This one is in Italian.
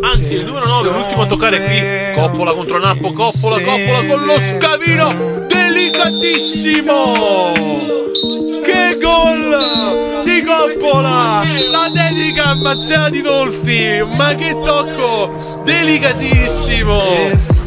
Anzi, il numero 9, l'ultimo a toccare qui. Coppola contro Nappo, Coppola, Coppola con lo scavino delicatissimo. Che gol di Coppola! La dedica a Matteo Di Nolfi. Ma che tocco delicatissimo!